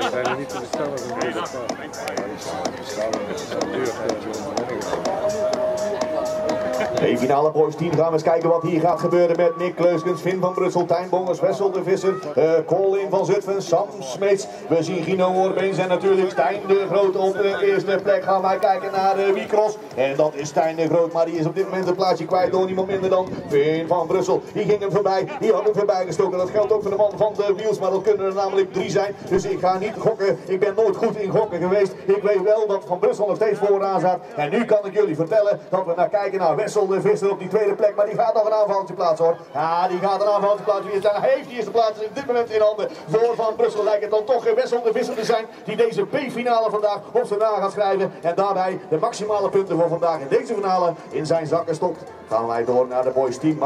Zijn er niet te bestellen. te bestellen. Dat is wel duur. De finale boys team gaan we eens kijken wat hier gaat gebeuren met Nick Kleuskens, Vin van Brussel, Tijn Bongers, Wessel de Visser, uh, Colin van Zutphen, Sam Smeets. We zien Gino Oorbeens en natuurlijk Stijn de Groot op de eerste plek. Gaan wij kijken naar uh, Wiekros. En dat is Stijn de Groot, maar die is op dit moment het plaatsje kwijt door niemand minder dan Vin van Brussel. Die ging hem voorbij, die had hem voorbij gestoken. Dat geldt ook voor de man van de wiels, maar dat kunnen er namelijk drie zijn. Dus ik ga niet gokken. Ik ben nooit goed in gokken geweest. Ik weet wel dat Van Brussel nog steeds vooraan staat. En nu kan ik jullie vertellen dat we naar kijken naar Wessel de Visser op die tweede plek. Maar die gaat nog een aanvalletje plaatsen hoor. Ja, die gaat een aanvalletje plaatsen. Wie het heeft die eerste plaats in dit moment in handen. Voor Van Brussel lijkt het dan toch Wessel de Visser te zijn. Die deze B-finale vandaag op zijn naam gaat schrijven. En daarbij de maximale punten voor vandaag in deze finale in zijn zakken stopt. Gaan wij door naar de boys team.